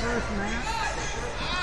first match.